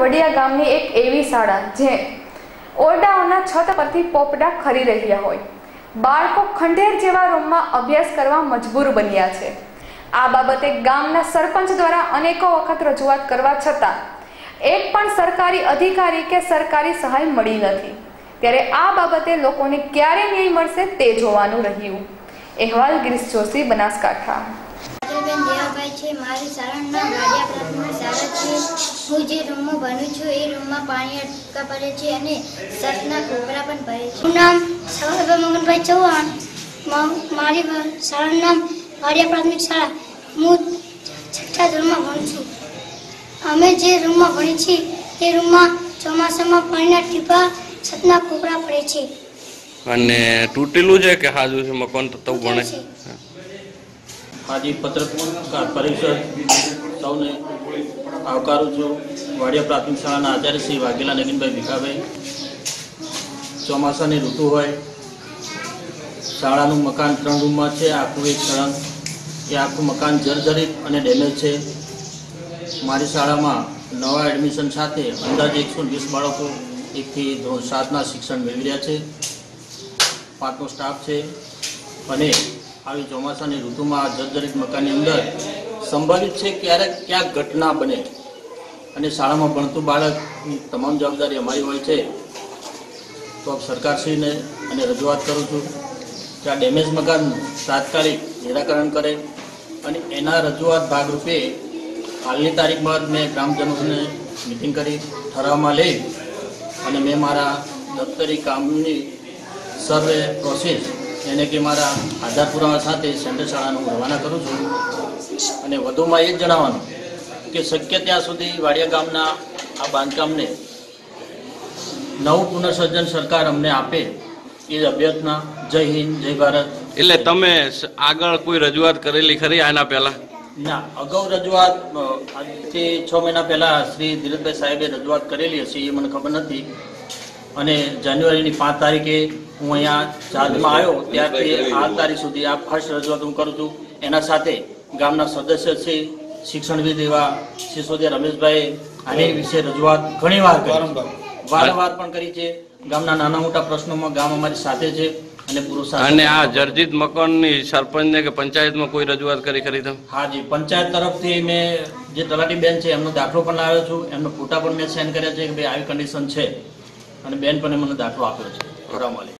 વડિયા ગામની એક એવી શાળા જે ઓરડાઓના છત પરથી પોપડા ખરી રહ્યા હોય. બાળકો ખંડેર જેવા રૂમમાં અભ્યાસ કરવા મજબૂર બન્યા છે. આ બાબતે ગામના સરપંચ દ્વારા અનેકો વખત રજૂઆત કરવા છતાં, એક પણ સરકારી અધિકારી કે સરકારી સહાય મળી નથી. ત્યારે આ બાબતે લોકોને ક્યારે ન્યાય મળશે તે જોવાનું રહ્યું. અહેવાલ ગિરીશ જોશી, બનાસકાંઠા. છે મારી શાળાના ગાડિયા પ્રાથમિક શાળા છે. હું જે રૂમમાં ભણું છું એ રૂમમાં પાણી અટકા પડે છે અને સસના કોપરા પણ ભરે છે. નામ સવારભાઈ મગનભાઈ ચૌહાણ. મારી શાળાનું નામ ગાડિયા પ્રાથમિક શાળા. હું છઠ્ઠા ધોરણમાં ભણું છું. અમે જે રૂમમાં ભણીએ છીએ તે રૂમમાં ચોમાસામાં પાણીના ટીપા છતના કોપરા પડે છે. અને તૂટેલું છે કે હાજુ છે મકાન તો ભણે? છે. આજે પત્રકાર પરિષદ સૌને આવકારું છું. વાડિયા પ્રાથમિક શાળાના આચાર્ય શ્રી વાઘેલા નગીનભાઈ ભીખાભાઈ. ચોમાસાની ઋતુ હોય. શાળાનું મકાન ત્રણ રૂમમાં છે. આખું એક સળંગ. એ આખું મકાન જર્જરિત અને ડેમેજ છે. મારી શાળામાં નવા એડમિશન સાથે અંદાજે એકસો વીસ બાળકો એકથી ધોરણ સાતના શિક્ષણ મેળવી રહ્યા છે. પાંચનો સ્ટાફ છે. અને આવી ચોમાસાની ઋતુમાં જર્જરિત મકાનની અંદર સંભવિત છે ક્યારેક ક્યાંક ઘટના બને? અને શાળામાં ભણતું બાળકની તમામ જવાબદારી અમારી હોય છે. તો આપ સરકારશ્રીને અને રજૂઆત કરું છું કે આ ડેમેજ મકાનનું તાત્કાલિક નિરાકરણ કરે અને એના રજૂઆત ભાગરૂપે હાલની તારીખમાં મેં ગ્રામજનોને મિટિંગ કરી, ઠરાવમાં લઈ અને મેં મારા દફતરી કામની સર્વે પ્રોસેસ એને કે મારા આધાર પુરાવા સાથે સેન્ટર શાળાનું રવાના કરું છું. અને વધુમાં એ જ જણાવવાનું કે શક્ય ત્યાં સુધી વાડિયા ગામના આ બાંધકામને નવું પુનઃસર્જન સરકાર અમને આપે એ અભ્યર્થના જય હિન્દ જય ભારત. એટલે તમે આગળ કોઈ રજૂઆત કરેલી ખરી આના પહેલા? ના અગાઉ રજૂઆત આજથી છ મહિના પહેલા શ્રી ધીરજભાઈ સાહેબે રજૂઆત કરેલી હશે એ મને ખબર નથી. અને જાન્યુઆરીની પાંચ તારીખે હું અહીંયા ચાર્જમાં આવ્યો ત્યારથી આ તારીખ સુધી આ ફર્સ્ટ રજૂઆત હું કરું છું. એના સાથે ગામના સદસ્ય છે શિક્ષણવિદ એવા સિસોદિયા રમેશભાઈ આની વિશે રજૂઆત ઘણી વાર કરી વારંવાર. પણ કરી છે. ગામના નાના મોટા પ્રશ્નોમાં ગામ અમારી સાથે છે અને પુરુષ અને આ જર્જિત મકાનની સરપંચને કે પંચાયતમાં કોઈ રજૂઆત કરી ખરી તમે? હાજી પંચાયત તરફથી મેં જે તલાટી બેન છે એમનો દાખલો પણ લાવ્યો છું. એમનો ફોટા પણ મેં સેન્ડ કર્યા છે કે ભાઈ આવી કન્ડિશન છે. અને બેન પણ મને દાખલો આપ્યો છે. પુરાવા